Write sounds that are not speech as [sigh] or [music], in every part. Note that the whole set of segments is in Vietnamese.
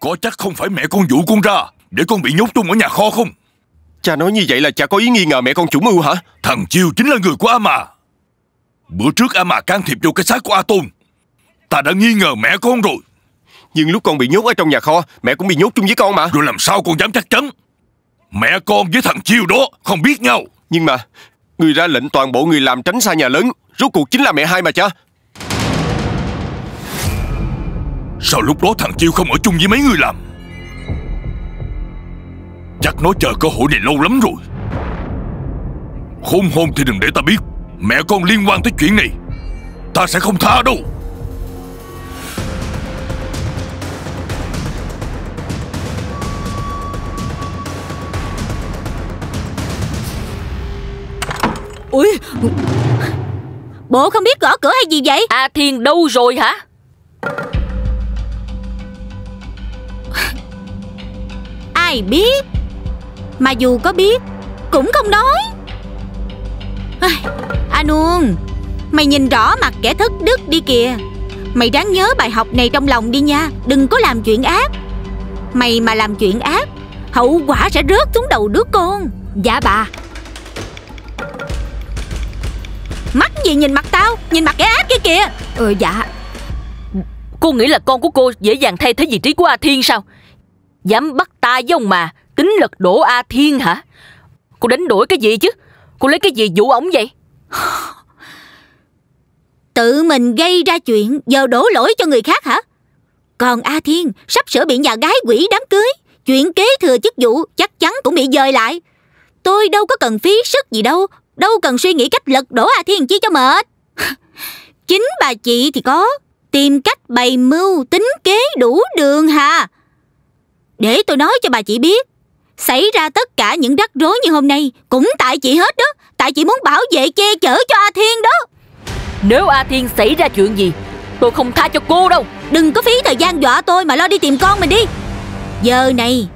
Có chắc không phải mẹ con dụ con ra Để con bị nhốt chung ở nhà kho không? Cha nói như vậy là cha có ý nghi ngờ mẹ con chủ mưu hả? Thằng Chiêu chính là người của A Mà. Bữa trước A Mà can thiệp vô cái xác của A Tôn. Ta đã nghi ngờ mẹ con rồi. Nhưng lúc con bị nhốt ở trong nhà kho Mẹ cũng bị nhốt chung với con mà. Rồi làm sao con dám chắc chắn? Mẹ con với thằng Chiêu đó không biết nhau. Nhưng mà Người ra lệnh toàn bộ người làm tránh xa nhà lớn Rốt cuộc chính là mẹ hai mà cha Sao lúc đó thằng Chiêu không ở chung với mấy người làm? Chắc nó chờ cơ hội này lâu lắm rồi. Khôn hôn thì đừng để ta biết. Mẹ con liên quan tới chuyện này. Ta sẽ không tha đâu. Ui Bộ không biết gõ cửa hay gì vậy? A Thiên đâu rồi hả Ai biết? Mà dù có biết, Cũng không nói. Anh A Mày nhìn rõ mặt kẻ thất đức đi kìa. Mày ráng nhớ bài học này trong lòng đi nha, Đừng có làm chuyện ác. Mày mà làm chuyện ác, Hậu quả sẽ rớt xuống đầu đứa con. Dạ bà. Mắt gì nhìn mặt tao, Nhìn mặt kẻ ác kia kìa. Ừ dạ. Cô nghĩ là con của cô dễ dàng thay thế vị trí của A Thiên sao? Dám bắt ta với ông mà, Tính lật đổ A Thiên hả? Cô đánh đuổi cái gì chứ? Cô lấy cái gì dụ ổng vậy? [laughs] Tự mình gây ra chuyện Giờ đổ lỗi cho người khác hả? Còn A Thiên sắp sửa bị nhà gái quỷ đám cưới, Chuyện kế thừa chức vụ Chắc chắn cũng bị dời lại. Tôi đâu có cần phí sức gì đâu Đâu cần suy nghĩ cách lật đổ A Thiên chi cho mệt. [laughs] Chính bà chị thì có Tìm cách bày mưu tính kế đủ đường hà. Để tôi nói cho bà chị biết Xảy ra tất cả những rắc rối như hôm nay Cũng tại chị hết đó. Tại chị muốn bảo vệ che chở cho A Thiên đó. Nếu A Thiên xảy ra chuyện gì Tôi không tha cho cô đâu. Đừng có phí thời gian dọa tôi mà lo đi tìm con mình đi. Giờ này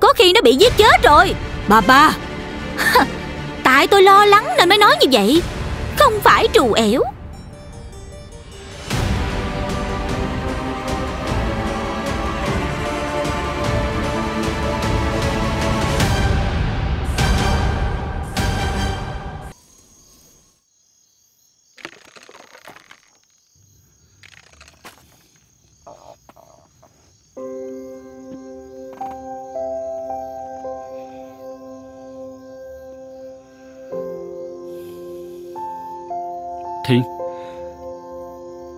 Có khi nó bị giết chết rồi. Bà ba [laughs] Tại tôi lo lắng nên mới nói như vậy. Không phải trù ẻo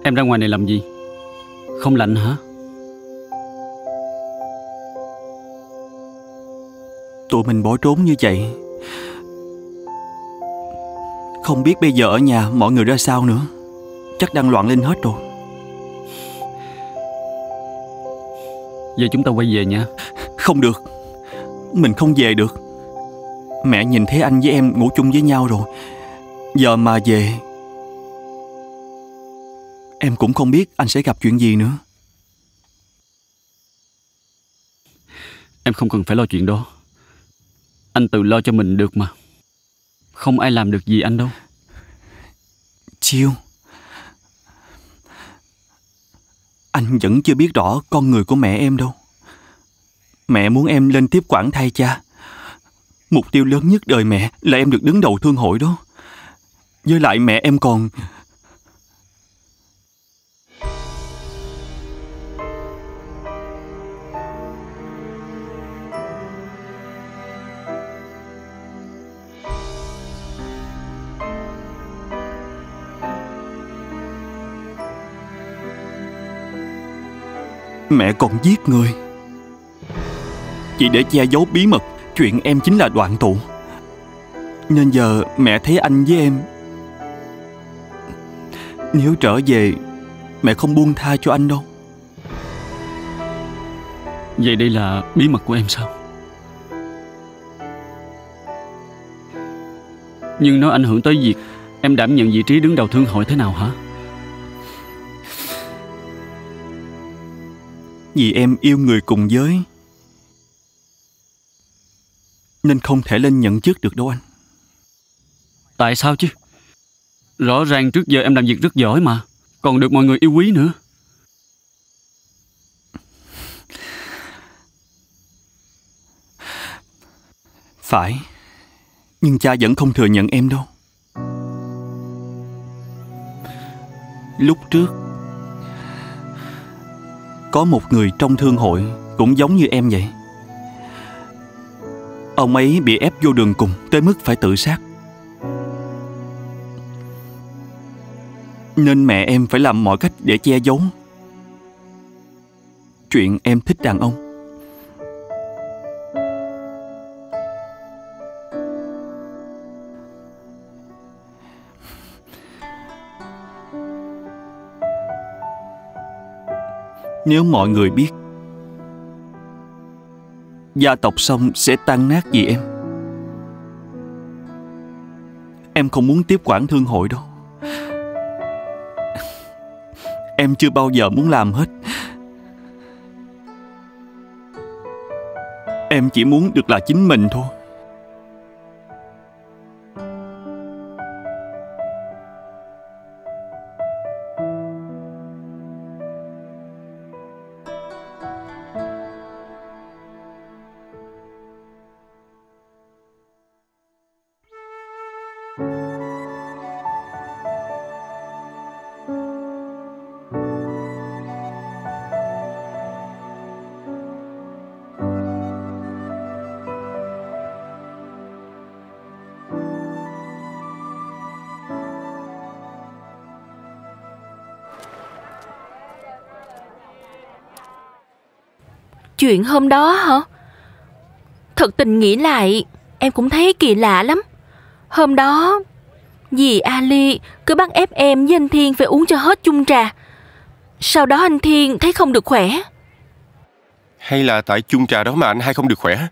Em ra ngoài này làm gì? Không lạnh hả? Tụi mình bỏ trốn như vậy. Không biết bây giờ ở nhà mọi người ra sao nữa. Chắc đang loạn lên hết rồi. Giờ chúng ta quay về nha. Không được. Mình không về được. Mẹ nhìn thấy anh với em ngủ chung với nhau rồi. Giờ mà về Em cũng không biết anh sẽ gặp chuyện gì nữa. Em không cần phải lo chuyện đó. Anh tự lo cho mình được mà. Không ai làm được gì anh đâu. Chiêu. Anh vẫn chưa biết rõ con người của mẹ em đâu. Mẹ muốn em lên tiếp quản thay cha. Mục tiêu lớn nhất đời mẹ là em được đứng đầu thương hội đó. Với lại mẹ em còn Mẹ còn giết người. Chỉ để che giấu bí mật, Chuyện em chính là đoạn tụ. Nên giờ mẹ thấy anh với em. Nếu trở về, Mẹ không buông tha cho anh đâu. Vậy đây là bí mật của em sao? Nhưng nó ảnh hưởng tới việc Em đảm nhận vị trí đứng đầu thương hội thế nào hả? gì em yêu người cùng giới. Nên không thể lên nhận chức được đâu anh. Tại sao chứ? Rõ ràng trước giờ em làm việc rất giỏi mà, còn được mọi người yêu quý nữa. Phải, nhưng cha vẫn không thừa nhận em đâu. Lúc trước có một người trong thương hội Cũng giống như em vậy. Ông ấy bị ép vô đường cùng Tới mức phải tự sát. Nên mẹ em phải làm mọi cách để che giấu Chuyện em thích đàn ông. Nếu mọi người biết. Gia tộc xong sẽ tan nát vì em. Em không muốn tiếp quản thương hội đâu. Em chưa bao giờ muốn làm hết. Em chỉ muốn được là chính mình thôi. Chuyện hôm đó hả? Thật tình nghĩ lại, em cũng thấy kỳ lạ lắm. Hôm đó, dì Ali cứ bắt ép em với anh Thiên phải uống cho hết chung trà. Sau đó anh Thiên thấy không được khỏe. Hay là tại chung trà đó mà anh hai không được khỏe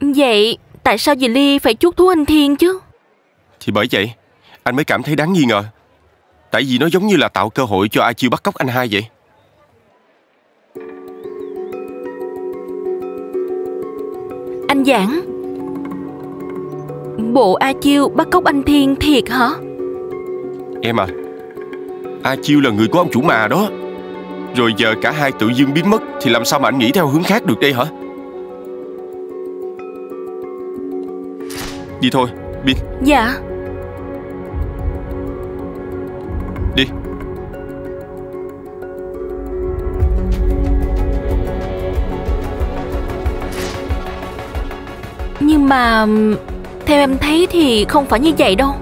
Vậy tại sao dì Ly phải chuốt thuốc anh Thiên chứ? Thì bởi vậy Anh mới cảm thấy đáng nghi ngờ Tại vì nó giống như là tạo cơ hội cho ai chiêu bắt cóc anh hai vậy Anh Giảng. Bộ A Chiêu bắt cóc anh Thiên thiệt hả? Em à A Chiêu là người của ông chủ mà đó. Rồi giờ cả hai tự dưng biến mất Thì làm sao mà anh nghĩ theo hướng khác được đây hả? Đi thôi Bin. Dạ Nhưng mà Theo em thấy thì không phải như vậy đâu.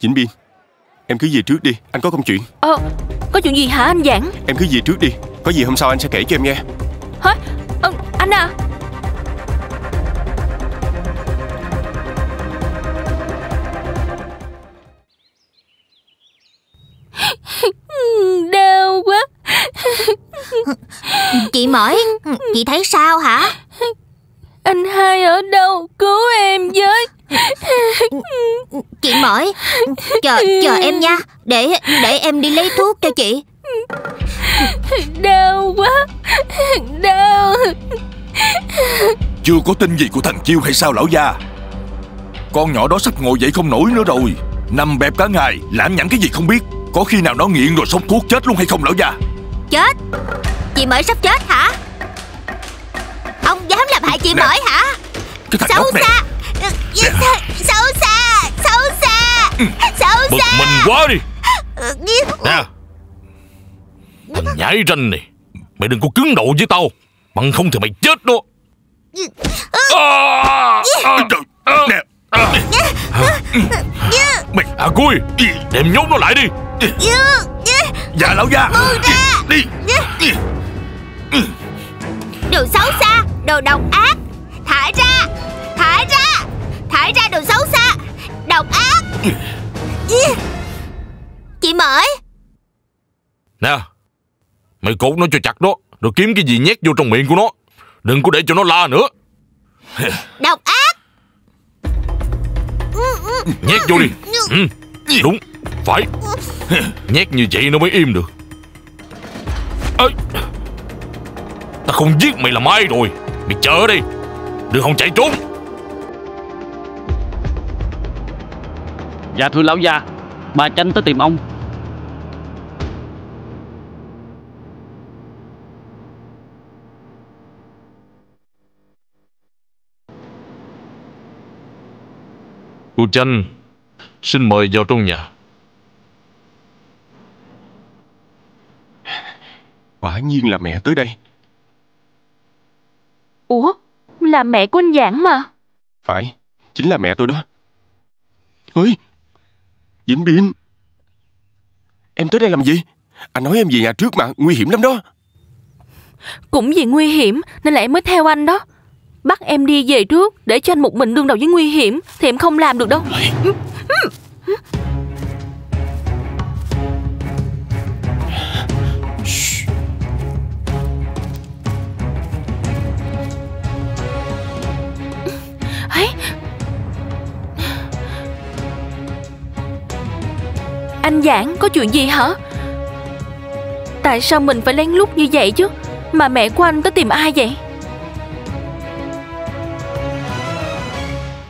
Vĩnh Biên Em cứ về trước đi Anh có công chuyện. Ờ Có chuyện gì hả anh Giảng? Em cứ về trước đi Có gì hôm sau anh sẽ kể cho em nghe. Hả? Ờ, Anh à Chị mỏi. Chị thấy sao hả? Anh hai ở đâu? Cứu em với. Chị mỏi Chờ chờ em nha. Để để em đi lấy thuốc cho chị. Đau quá. Đau. Chưa có tin gì của thằng Chiêu hay sao lão gia? Con nhỏ đó sắp ngồi dậy không nổi nữa rồi. Nằm bẹp cả ngày Lãm nhảm cái gì không biết. Có khi nào nó nghiện rồi sống thuốc chết luôn hay không lão gia? Chết Chị mỏi sắp chết hả? Ông dám làm hại chị Nè. mỏi hả? Cái thằng Xấu này. xa. Xấu xa? Xấu xa? Xấu Bực xa? mình quá đi. Nè. Thằng nhãi ranh này Mày đừng có cứng đầu với tao. Bằng không thì mày chết đó. À, à, Nè. Mày à cui. Đem nhốt nó lại đi. Dạ lão gia. Đi Đồ xấu xa Đồ độc ác. Thải ra Thải ra Thải ra đồ xấu xa Độc ác. Chị mỏi Nè Mày cột nó cho chặt đó Rồi kiếm cái gì nhét vô trong miệng của nó. Đừng có để cho nó la nữa. Độc ác. Nhét vô đi. Ừ, Đúng Phải. Nhét như vậy nó mới im được. Ê Ta không giết mày là mai rồi. Mày chờ đi. Đừng không chạy trốn. Dạ thưa lão gia. Bà tranh tới tìm ông. Cô Tranh Xin mời vào trong nhà. Quả nhiên là mẹ tới đây. Là mẹ của anh Giảng mà. Phải Chính là mẹ tôi đó. Ôi Vĩnh Biên. Em tới đây làm gì? Anh nói em về nhà trước mà Nguy hiểm lắm đó. Cũng vì nguy hiểm Nên là em mới theo anh đó. Bắt em đi về trước Để cho anh một mình đương đầu với nguy hiểm Thì em không làm được đâu Anh Giảng có chuyện gì hả? Tại sao mình phải lén lút như vậy chứ? Mà mẹ của anh tới tìm ai vậy?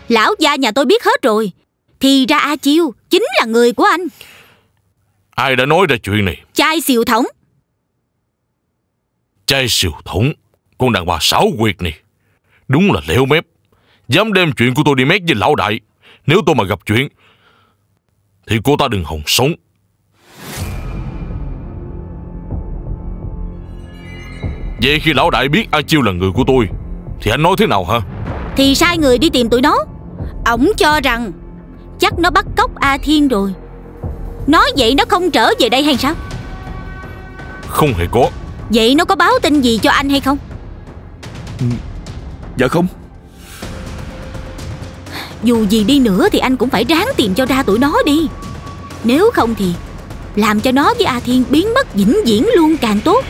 Lão gia nhà tôi biết hết rồi. Thì ra A Chiêu chính là người của anh. Ai đã nói ra chuyện này? Chai siêu thống. Trai siêu thống Con đàn bà xảo quyệt này. Đúng là lẻo mép. Dám đem chuyện của tôi đi mét với lão đại. Nếu tôi mà gặp chuyện Thì cô ta đừng hòng sống. Vậy khi lão đại biết A Chiêu là người của tôi Thì anh nói thế nào hả? Thì sai người đi tìm tụi nó. Ổng cho rằng Chắc nó bắt cóc A Thiên rồi. Nói vậy nó không trở về đây hay sao? Không hề có. Vậy nó có báo tin gì cho anh hay không? Dạ không Dù gì đi nữa thì anh cũng phải ráng tìm cho ra tụi nó đi. Nếu không thì Làm cho nó với A Thiên biến mất vĩnh viễn luôn càng tốt.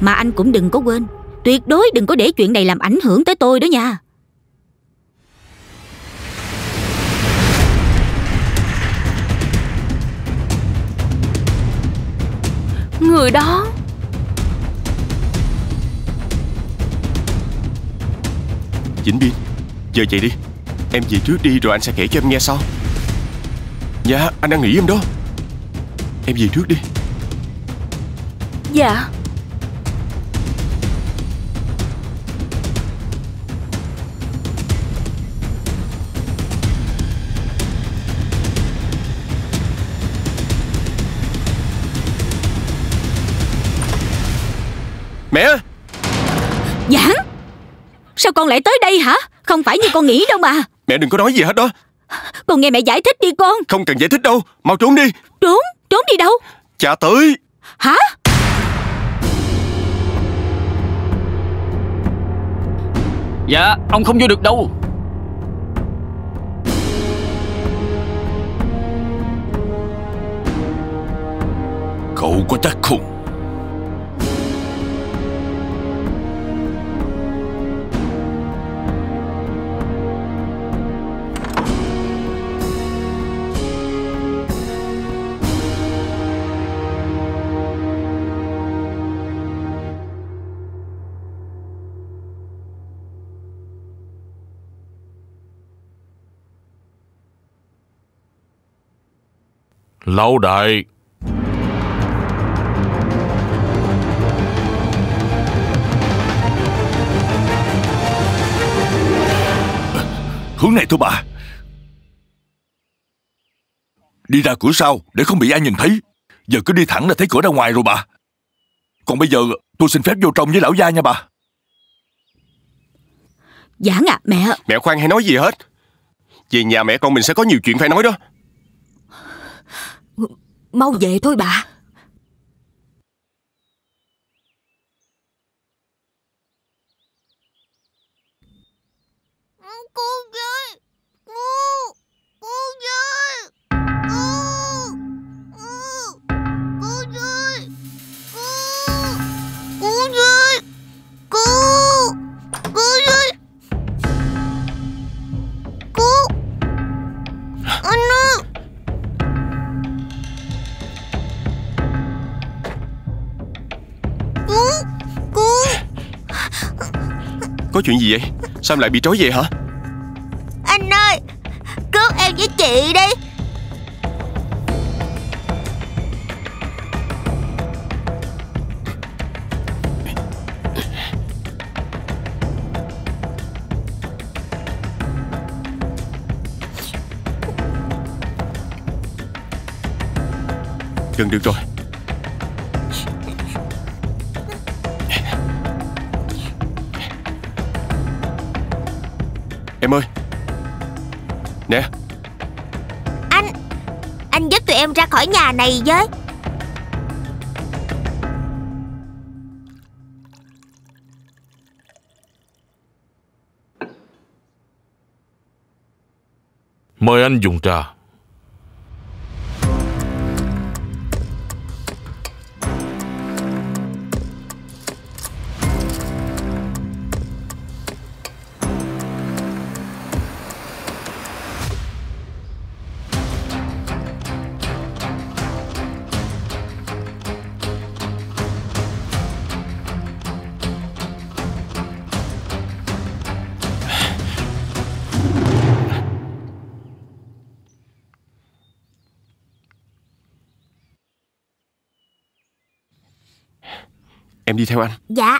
Mà anh cũng đừng có quên Tuyệt đối đừng có để chuyện này làm ảnh hưởng tới tôi đó nha. Người đó. Vĩnh Biên Giờ vậy đi. Em về trước đi rồi anh sẽ kể cho em nghe sau. Dạ anh đang nghỉ em đó. Em về trước đi. Dạ. Mẹ Giảng Sao con lại tới đây hả? Không phải như con nghĩ đâu mà. Mẹ đừng có nói gì hết đó. Con nghe mẹ giải thích đi con. Không cần giải thích đâu. Mau trốn đi. Trốn? Trốn đi đâu? Cha tới. Hả? Dạ ông không vô được đâu. Cậu có chắc không Lão đại Hướng này thôi bà. Đi ra cửa sau để không bị ai nhìn thấy. Giờ cứ đi thẳng là thấy cửa ra ngoài rồi bà. Còn bây giờ tôi xin phép vô trong với lão gia nha bà. Giảng à mẹ Mẹ khoan hay nói gì hết? Về nhà mẹ con mình sẽ có nhiều chuyện phải nói đó Mau về thôi bà. Có chuyện gì vậy? Sao em lại bị trói vậy hả? Anh ơi Cứu em với chị đi. Gần được rồi. Em ơi. Nè. Anh Anh giúp tụi em ra khỏi nhà này với. Mời anh dùng trà đi theo anh. Dạ.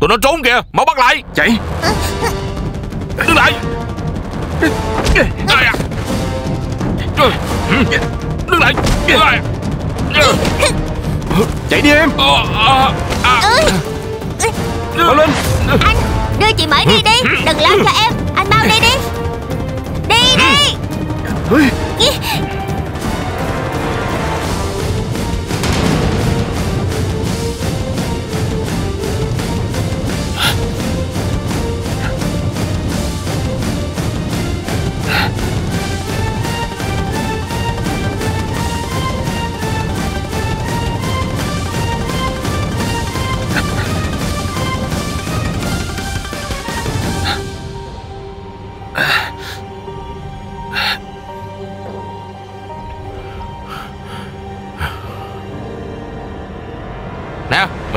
Tụi nó trốn kìa Mau bắt lại. Chạy. Đứng lại. Đây à. Đứng lại. Đứng lại. Chạy đi em. Ờ, ờ, à. Mau lên. Anh Đưa chị Mởi đi. Đi Đừng lo cho em. Anh mau đi đi. Đi đi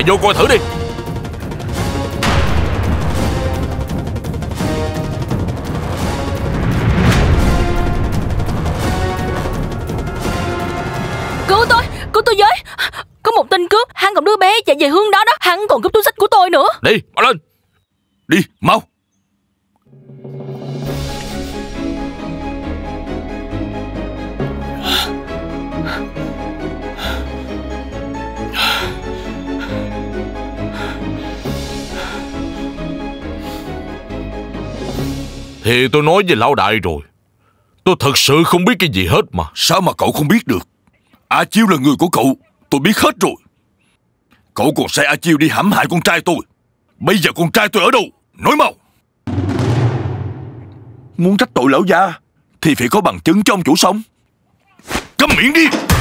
mày vô coi thử đi. Cứu tôi Cứu tôi với. Có một tên cướp Hắn còn đứa bé chạy về hướng đó đó. Hắn còn cướp túi sách của tôi nữa. Đi mau lên. Đi mau Thì tôi nói với lão đại rồi. Tôi thật sự không biết cái gì hết mà. Sao mà cậu không biết được? A Chiêu là người của cậu, Tôi biết hết rồi. Cậu còn sai A Chiêu đi hãm hại con trai tôi. Bây giờ con trai tôi ở đâu? Nói mau. Muốn trách tội lão gia Thì phải có bằng chứng cho ông chủ sống. Câm miệng đi!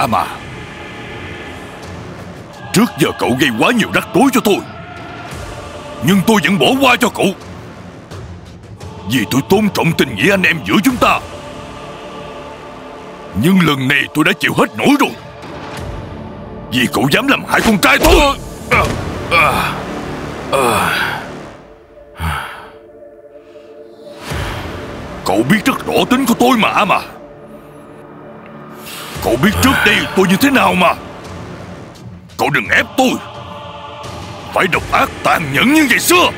Ama, Trước giờ cậu gây quá nhiều rắc rối cho tôi. Nhưng tôi vẫn bỏ qua cho cậu. Vì tôi tôn trọng tình nghĩa anh em giữa chúng ta. Nhưng lần này tôi đã chịu hết nổi rồi. Vì cậu dám làm hại con trai tôi. À, à, à. Cậu biết rất rõ tính của tôi mà mà Cậu biết trước đây tôi như thế nào mà? Cậu đừng ép tôi. Phải độc ác tàn nhẫn như ngày xưa.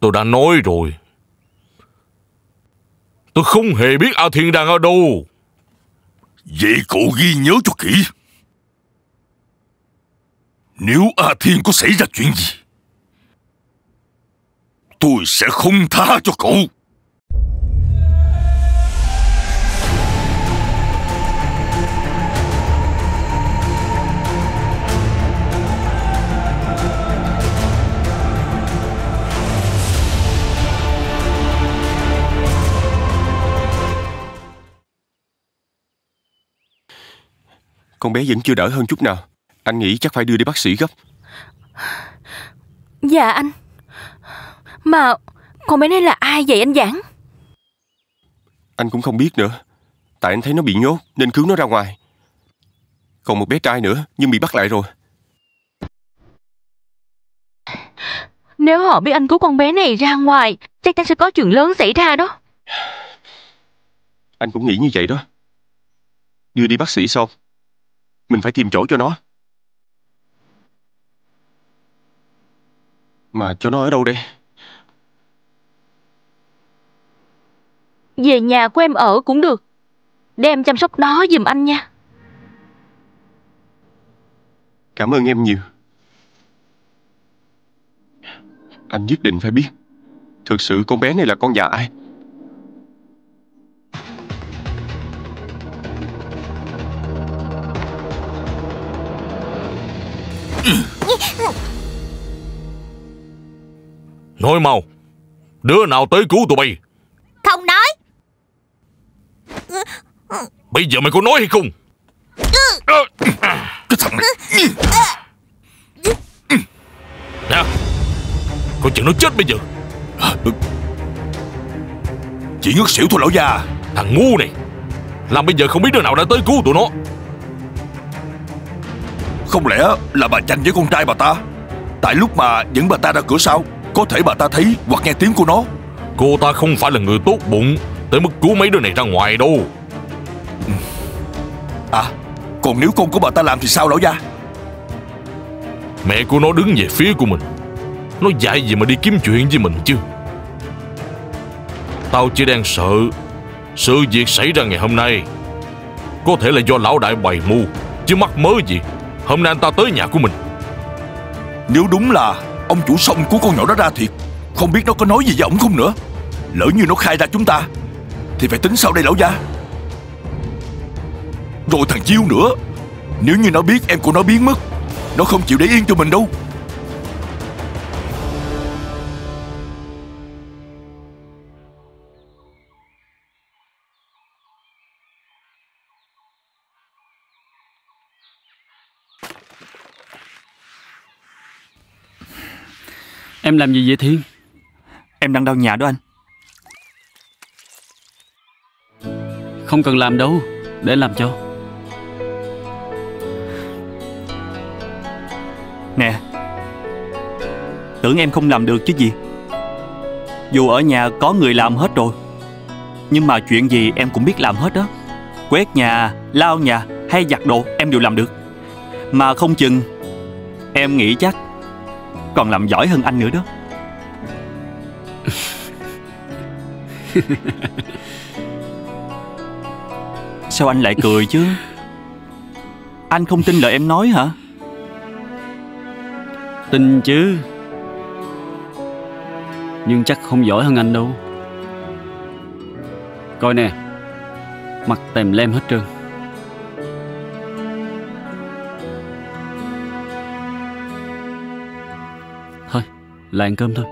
Tôi đã nói rồi. Tôi không hề biết A Thiên đang ở đâu. Vậy cậu ghi nhớ cho kỹ nếu A Thiên có xảy ra chuyện gì, Tôi sẽ không tha cho cậu. Con bé vẫn chưa đỡ hơn chút nào. Anh nghĩ chắc phải đưa đi bác sĩ gấp. Dạ anh. Mà con bé này là ai vậy anh Giảng? Anh cũng không biết nữa. Tại anh thấy nó bị nhốt Nên cứu nó ra ngoài. Còn một bé trai nữa Nhưng bị bắt lại rồi. Nếu họ biết anh cứu con bé này ra ngoài Chắc chắn sẽ có chuyện lớn xảy ra đó. Anh cũng nghĩ như vậy đó. Đưa đi bác sĩ xong Mình phải tìm chỗ cho nó Mà cho nó ở đâu đây? Về nhà của em ở cũng được. Để em chăm sóc nó giùm anh nha. Cảm ơn em nhiều. Anh nhất định phải biết. Thực sự con bé này là con nhà ai [laughs] Nói mau. Đứa nào tới cứu tụi bay? Không nói. Bây giờ mày có nói hay không? Cái thằng này. Nè. Coi chừng nó chết bây giờ. À. Chỉ ngất xỉu thôi lão già Thằng ngu này. Làm bây giờ không biết đứa nào đã tới cứu tụi nó. Không lẽ là bà tranh với con trai bà ta? Tại lúc mà dẫn bà ta ra cửa sau Có thể bà ta thấy hoặc nghe tiếng của nó. Cô ta không phải là người tốt bụng Tới mức cứu mấy đứa này ra ngoài đâu. À Còn nếu con của bà ta làm thì sao lão gia? Mẹ của nó đứng về phía của mình. Nó dạy gì mà đi kiếm chuyện với mình chứ? Tao chỉ đang sợ Sự việc xảy ra ngày hôm nay. Có thể là do lão đại bày mưu Chứ mắc mớ gì. Hôm nay anh ta tới nhà của mình. Nếu đúng là Ông chủ sông của con nhỏ đó ra thiệt. Không biết nó có nói gì với ổng không nữa. Lỡ như nó khai ra chúng ta, Thì phải tính sau đây lão gia. Rồi thằng Chiêu nữa. Nếu như nó biết em của nó biến mất, Nó không chịu để yên cho mình đâu. Em làm gì vậy Thiên? Em đang đau nhà đó anh. Không cần làm đâu Để làm cho. Nè Tưởng em không làm được chứ gì. Dù ở nhà có người làm hết rồi Nhưng mà chuyện gì em cũng biết làm hết đó. Quét nhà, lau nhà hay giặt đồ em đều làm được. Mà không chừng Em nghĩ chắc Còn làm giỏi hơn anh nữa đó. [laughs] Sao anh lại cười chứ? Anh không tin lời em nói hả? Tin chứ. Nhưng chắc không giỏi hơn anh đâu. Coi nè Mặt tèm lem hết trơn Lại ăn cơm thôi.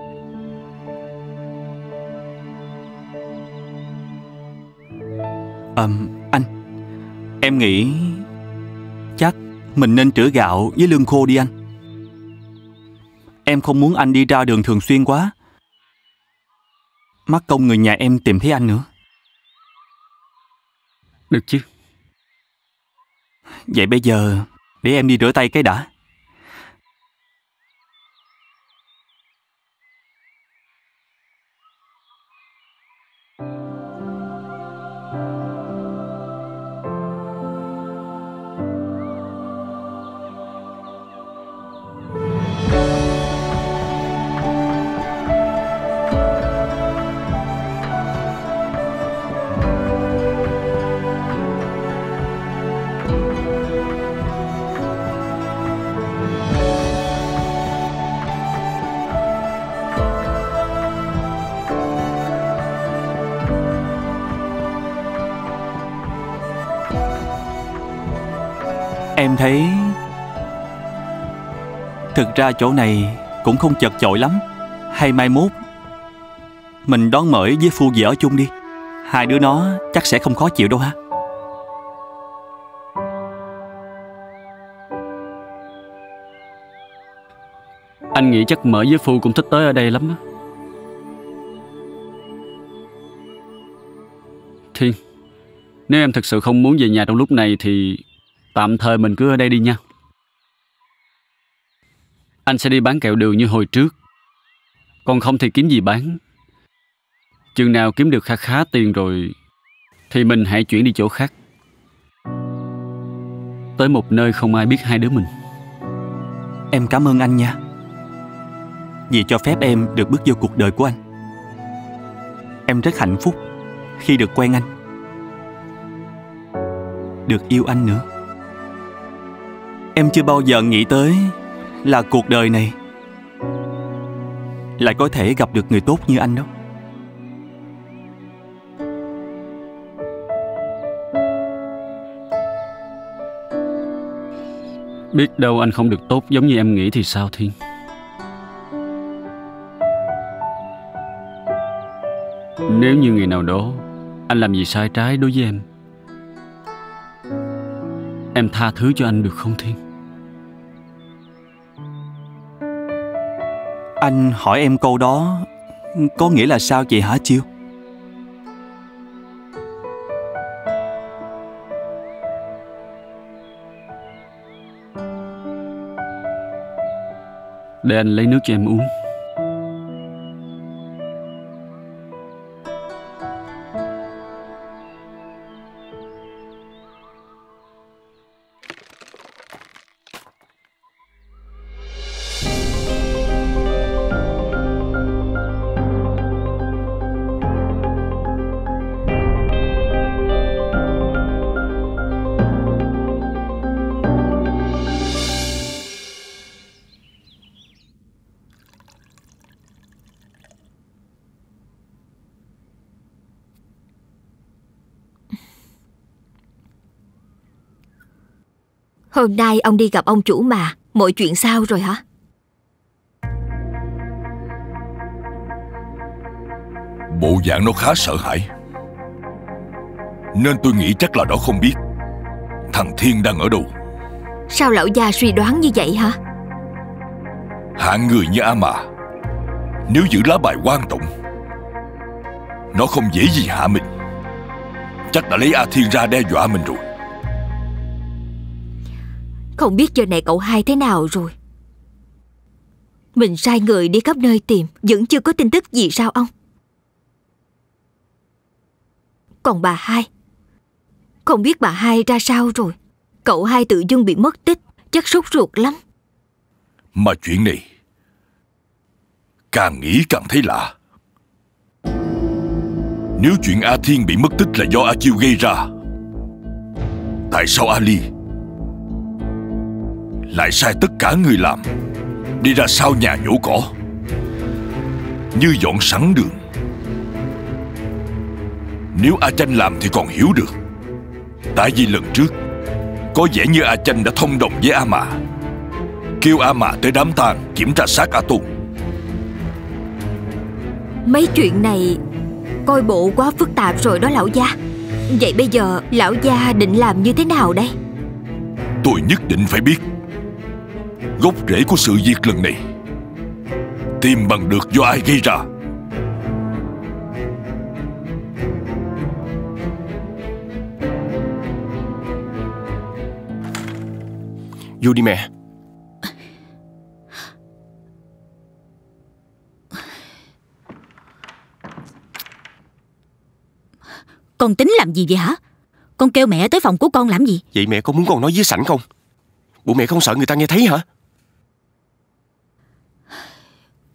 Ờm, anh Em nghĩ Chắc mình nên trữ gạo với lương khô đi anh. Em không muốn anh đi ra đường thường xuyên quá. Mắc công người nhà em tìm thấy anh nữa. Được chứ. Vậy bây giờ Để em đi rửa tay cái đã em thấy Thực ra chỗ này cũng không chật chội lắm. Hay mai mốt Mình đón mởi với phu gì ở chung đi. Hai đứa nó chắc sẽ không khó chịu đâu ha. Anh nghĩ chắc mở với Phu cũng thích tới ở đây lắm á. Thiên, Nếu em thật sự không muốn về nhà trong lúc này thì tạm thời mình cứ ở đây đi nha. Anh sẽ đi bán kẹo đường như hồi trước. Còn không thì kiếm gì bán. Chừng nào kiếm được khá khá tiền rồi, Thì mình hãy chuyển đi chỗ khác. Tới một nơi không ai biết hai đứa mình. Em cảm ơn anh nha. Vì cho phép em được bước vô cuộc đời của anh. Em rất hạnh phúc Khi được quen anh. Được yêu anh nữa. Em chưa bao giờ nghĩ tới Là cuộc đời này Lại có thể gặp được người tốt như anh đâu. Biết đâu anh không được tốt giống như em nghĩ thì sao Thiên? Nếu như ngày nào đó Anh làm gì sai trái đối với em Em tha thứ cho anh được không Thiên? Anh hỏi em câu đó, Có nghĩa là sao vậy hả Chiêu? Để anh lấy nước cho em uống. Hôm nay ông đi gặp ông chủ mà Mọi chuyện sao rồi hả? Bộ dạng nó khá sợ hãi. Nên tôi nghĩ chắc là nó không biết. Thằng Thiên đang ở đâu? Sao lão già suy đoán như vậy hả? Hạng người như A Mà. Nếu giữ lá bài quan trọng Nó không dễ gì hạ mình. Chắc đã lấy A Thiên ra đe dọa mình rồi không biết giờ này cậu hai thế nào rồi. Mình sai người đi khắp nơi tìm, Vẫn chưa có tin tức gì sao ông? Còn bà hai? Không biết bà hai ra sao rồi. Cậu hai tự dưng bị mất tích, Chắc sốt ruột lắm. Mà chuyện này, Càng nghĩ càng thấy lạ. Nếu chuyện A Thiên bị mất tích là do A Chiêu gây ra, Tại sao Ali lại sai tất cả người làm. Đi ra sau nhà nhổ cỏ. Như dọn sẵn đường. Nếu A Chanh làm thì còn hiểu được. Tại vì lần trước Có vẻ như A Chanh đã thông đồng với A Mạ Kêu A Mạ tới đám tang Kiểm tra xác A Tôn Mấy chuyện này Coi bộ quá phức tạp rồi đó lão gia. Vậy bây giờ lão gia định làm như thế nào đây? Tôi nhất định phải biết Gốc rễ của sự việc lần này. Tìm bằng được do ai gây ra. Vô đi mẹ. Con tính làm gì vậy hả? Con kêu mẹ tới phòng của con làm gì? Vậy mẹ có muốn con nói với sảnh không? Bộ mẹ không sợ người ta nghe thấy hả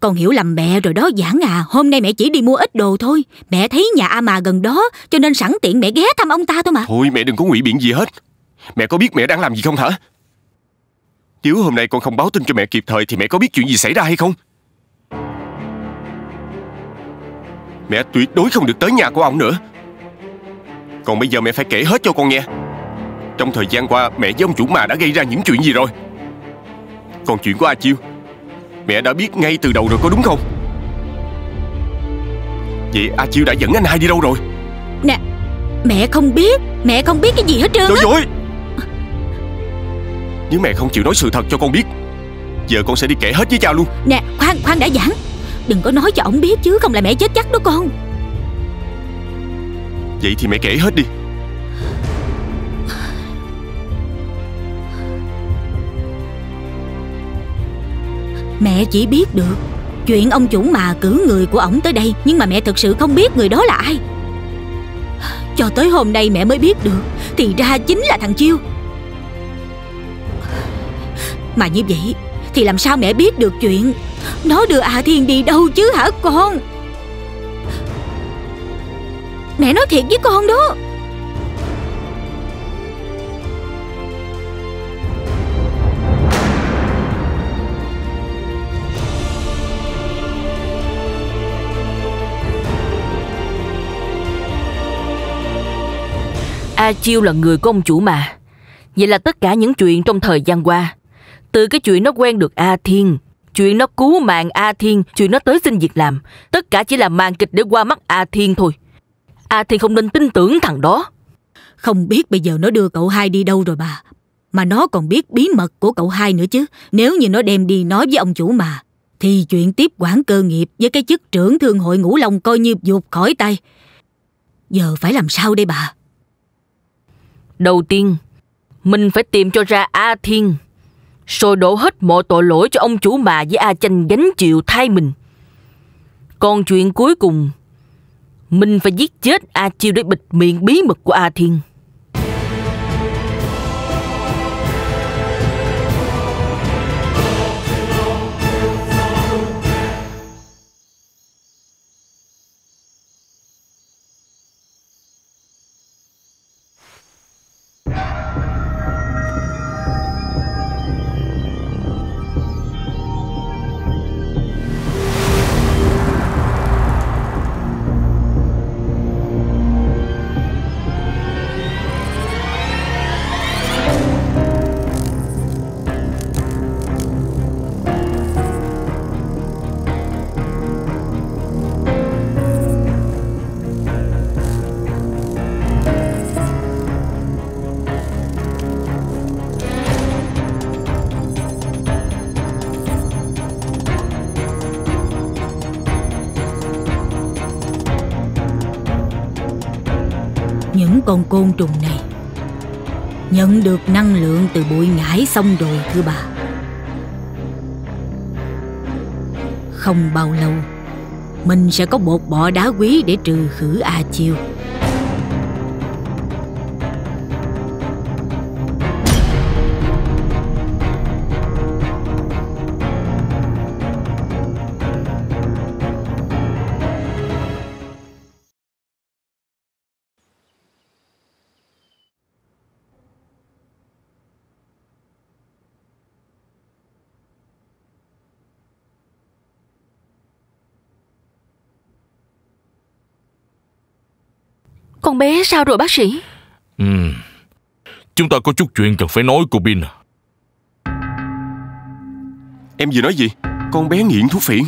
con hiểu lầm mẹ rồi đó, Giảng à. Hôm nay mẹ chỉ đi mua ít đồ thôi. Mẹ thấy nhà A Mà gần đó, Cho nên sẵn tiện mẹ ghé thăm ông ta thôi mà. Thôi, mẹ đừng có ngụy biện gì hết. Mẹ có biết mẹ đang làm gì không hả? Nếu hôm nay con không báo tin cho mẹ kịp thời Thì mẹ có biết chuyện gì xảy ra hay không? Mẹ tuyệt đối không được tới nhà của ông nữa. Còn bây giờ mẹ phải kể hết cho con nghe. Trong thời gian qua, mẹ với ông chủ mà đã gây ra những chuyện gì rồi? Còn chuyện của A Chiêu? Mẹ đã biết ngay từ đầu rồi có đúng không? Vậy A Chiêu đã dẫn anh hai đi đâu rồi? Nè Mẹ không biết Mẹ không biết cái gì hết trơn Nói dối Nếu mẹ không chịu nói sự thật cho con biết Giờ con sẽ đi kể hết với cha luôn. Nè khoan khoan đã giảng. Đừng có nói cho ổng biết chứ Không là mẹ chết chắc đó con. Vậy thì mẹ kể hết đi Mẹ chỉ biết được, Chuyện ông chủ mà cử người của ổng tới đây, Nhưng mà mẹ thực sự không biết người đó là ai. Cho tới hôm nay mẹ mới biết được, Thì ra chính là thằng Chiêu. Mà như vậy, Thì làm sao mẹ biết được chuyện Nó đưa A Thiên đi đâu chứ hả con? Mẹ nói thiệt với con đó. Chiêu là người của ông chủ mà. Vậy là tất cả những chuyện trong thời gian qua, từ cái chuyện nó quen được A Thiên, chuyện nó cứu mạng A Thiên, chuyện nó tới xin việc làm, tất cả chỉ là màn kịch để qua mắt A Thiên thôi. A Thiên không nên tin tưởng thằng đó. Không biết bây giờ nó đưa cậu hai đi đâu rồi bà Mà nó còn biết bí mật của cậu hai nữa chứ Nếu như nó đem đi nói với ông chủ mà Thì chuyện tiếp quản cơ nghiệp với cái chức trưởng thương hội ngũ long coi như vụt khỏi tay Giờ phải làm sao đây bà Đầu tiên, mình phải tìm cho ra A Thiên, rồi đổ hết mọi tội lỗi cho ông chủ mà với A Chanh gánh chịu thay mình. Còn chuyện cuối cùng, mình phải giết chết A Chiêu để bịt miệng bí mật của A Thiên. Con côn trùng này. Nhận được năng lượng từ bụi ngải xong rồi, thưa bà. Không bao lâu, Mình sẽ có bột bọ đá quý để trừ khử A Chiêu. Con bé sao rồi bác sĩ? Ừ. Chúng ta có chút chuyện cần phải nói cô Bin à. Em vừa nói gì? Con bé nghiện thuốc phiện.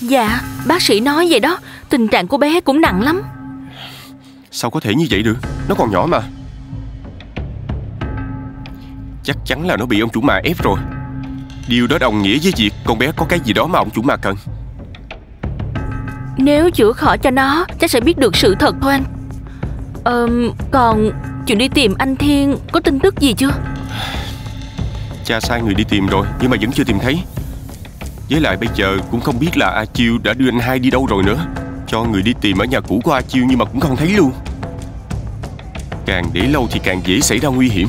Dạ, bác sĩ nói vậy đó. Tình trạng của bé cũng nặng lắm. Sao có thể như vậy được? Nó còn nhỏ mà. Chắc chắn là nó bị ông chủ mà ép rồi. Điều đó đồng nghĩa với việc con bé có cái gì đó mà ông chủ mà cần. Nếu chữa khỏi cho nó Chắc sẽ biết được sự thật thôi anh Ờ, còn chuyện đi tìm anh Thiên Có tin tức gì chưa? Cha sai người đi tìm rồi Nhưng mà vẫn chưa tìm thấy. Với lại bây giờ cũng không biết là A Chiêu đã đưa anh hai đi đâu rồi nữa. Cho người đi tìm ở nhà cũ của A Chiêu Nhưng mà cũng không thấy luôn. Càng để lâu thì càng dễ xảy ra nguy hiểm.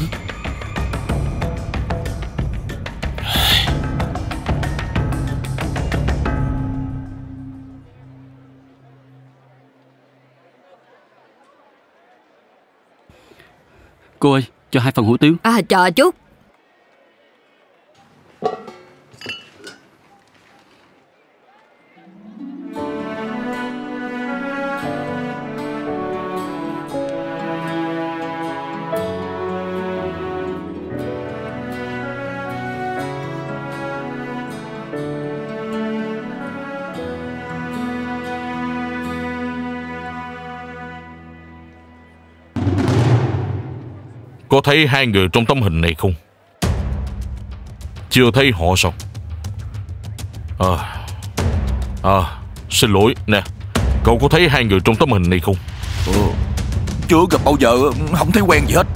Cô ơi, cho hai phần hủ tiếu. À chờ chút thấy hai người trong tấm hình này không? chưa thấy họ sao? À À Xin lỗi Nè Cậu có thấy hai người trong tấm hình này không? Ừ, Chưa gặp bao giờ Không thấy quen gì hết.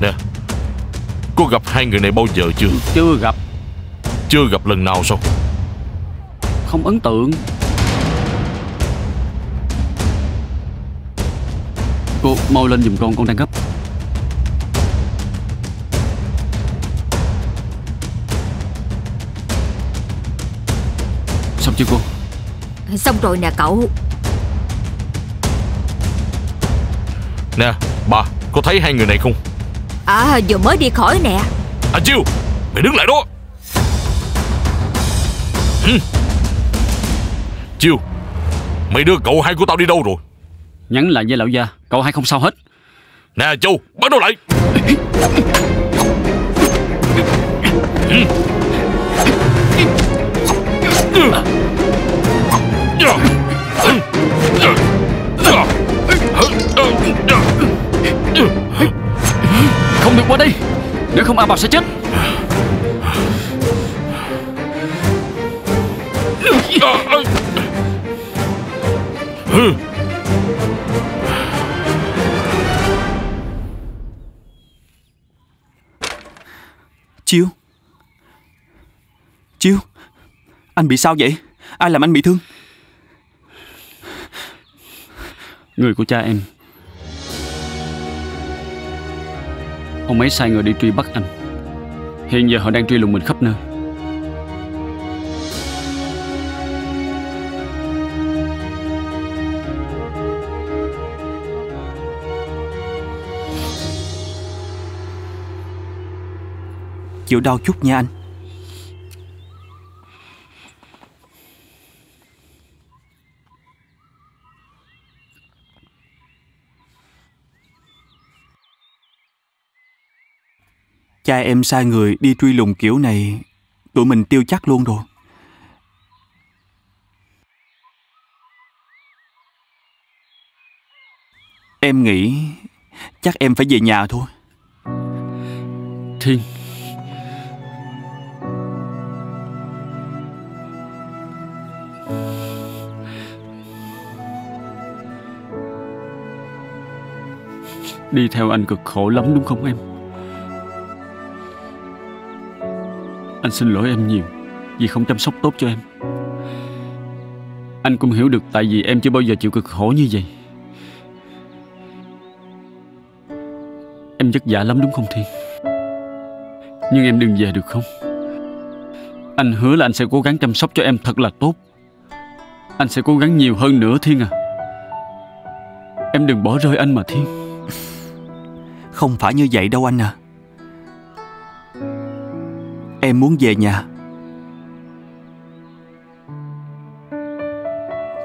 Nè Có gặp hai người này bao giờ chưa? Chưa gặp. Chưa gặp lần nào sao? Không ấn tượng mau lên giùm con Con đang gấp. Xong chưa cô? Xong rồi nè cậu. Nè bà Có thấy hai người này không? À vừa mới đi khỏi nè. À Chiêu Mày đứng lại đó. Chiêu Mày đưa cậu hai của tao đi đâu rồi? Nhắn lại với lão gia Cậu hai không sao hết. Nè Châu Bắt nó lại. Không được qua đây. Nếu không A Bào sẽ chết Chiêu? Chiêu? Anh bị sao vậy? Ai làm anh bị thương? Người của cha em. Ông ấy sai người đi truy bắt anh. Hiện giờ họ đang truy lùng mình khắp nơi. Chịu đau chút nha anh. Cha em sai người đi truy lùng kiểu này, Tụi mình tiêu chắc luôn rồi. Em nghĩ Chắc em phải về nhà thôi. Thiên Đi theo anh cực khổ lắm đúng không em? Anh xin lỗi em nhiều, Vì không chăm sóc tốt cho em. Anh cũng hiểu được tại vì em chưa bao giờ chịu cực khổ như vậy. Em vất vả lắm đúng không Thiên? Nhưng em đừng về được không? Anh hứa là anh sẽ cố gắng chăm sóc cho em thật là tốt. Anh sẽ cố gắng nhiều hơn nữa Thiên à. Em đừng bỏ rơi anh mà Thiên. Không phải như vậy đâu anh à. Em muốn về nhà.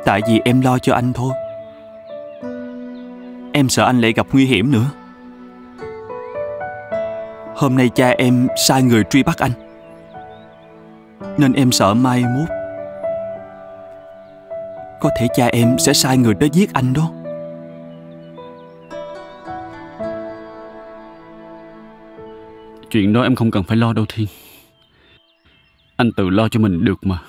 Tại vì em lo cho anh thôi. Em sợ anh lại gặp nguy hiểm nữa. Hôm nay cha em sai người truy bắt anh. Nên em sợ mai mốt. Có thể cha em sẽ sai người tới giết anh đó. Chuyện đó em không cần phải lo đâu Thiên. Anh tự lo cho mình được mà.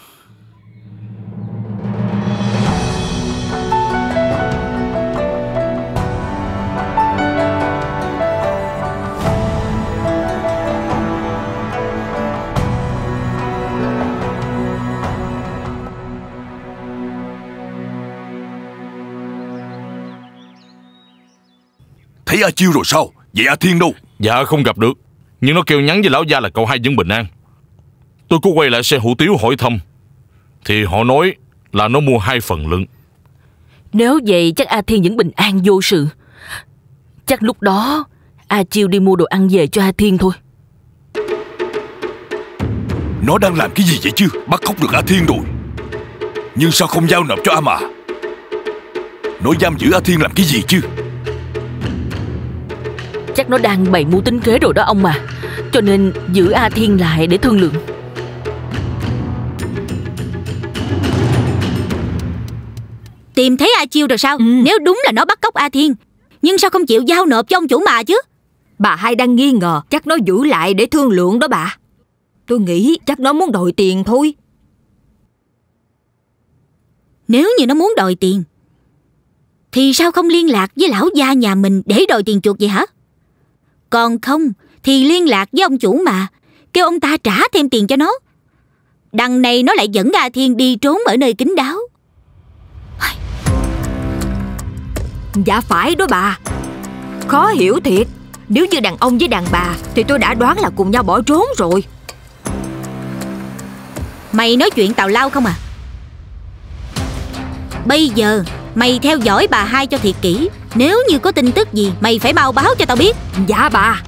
Thấy A Chiêu rồi sao? Vậy A Thiên đâu? Dạ không gặp được Nhưng nó kêu nhắn với lão gia là cậu hai vẫn bình an. Tôi có quay lại xe hủ tiếu hỏi thăm. Thì họ nói là nó mua hai phần lượng Nếu vậy chắc A Thiên vẫn bình an vô sự. Chắc lúc đó A Chiêu đi mua đồ ăn về cho A Thiên thôi. Nó đang làm cái gì vậy chứ? Bắt cóc được A Thiên rồi. Nhưng sao không giao nộp cho A mà? Nó giam giữ A Thiên làm cái gì chứ Chắc nó đang bày mưu tính kế rồi đó ông mà. Cho nên giữ A Thiên lại để thương lượng. Tìm thấy A Chiêu rồi sao? Ừ. Nếu đúng là nó bắt cóc A Thiên Nhưng sao không chịu giao nộp cho ông chủ mà chứ? Bà hai đang nghi ngờ Chắc nó giữ lại để thương lượng đó bà. Tôi nghĩ chắc nó muốn đòi tiền thôi. Nếu như nó muốn đòi tiền Thì sao không liên lạc với lão gia nhà mình Để đòi tiền chuộc vậy hả Còn không Thì liên lạc với ông chủ mà. Kêu ông ta trả thêm tiền cho nó. Đằng này nó lại dẫn A Thiên đi trốn ở nơi kín đáo. Dạ phải đó bà. Khó hiểu thiệt. Nếu như đàn ông với đàn bà Thì tôi đã đoán là cùng nhau bỏ trốn rồi. Mày nói chuyện tào lao không à Bây giờ, Mày theo dõi bà hai cho thiệt kỹ. Nếu như có tin tức gì, Mày phải mau báo cho tao biết. Dạ bà.